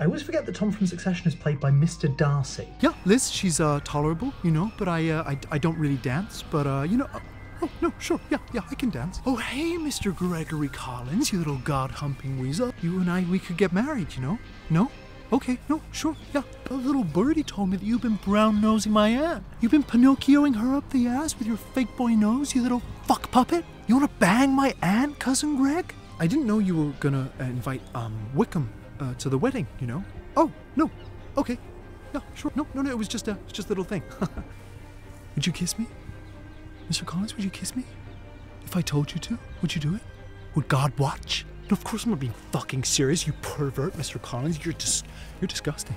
I always forget that Tom from Succession is played by Mr. Darcy. Yeah, Liz, she's uh, tolerable, you know, but I, uh, I, I don't really dance. But, uh, you know, uh, oh, no, sure, yeah, yeah, I can dance. Oh, hey, Mr. Gregory Collins, you little god humping weasel. You and I, we could get married, you know? No? Okay, no, sure, yeah. A little birdie told me that you've been brown nosing my aunt. You've been Pinocchioing her up the ass with your fake boy nose, you little fuck puppet. You wanna bang my aunt, cousin Greg? I didn't know you were gonna uh, invite, um, Wickham uh, to the wedding, you know? Oh, no, okay. Yeah, sure. No, no, no, it was just a, just a little thing. would you kiss me? Mr. Collins, would you kiss me? If I told you to, would you do it? Would God watch? No, of course I'm not being fucking serious, you pervert, Mr. Collins. You're just, you're disgusting.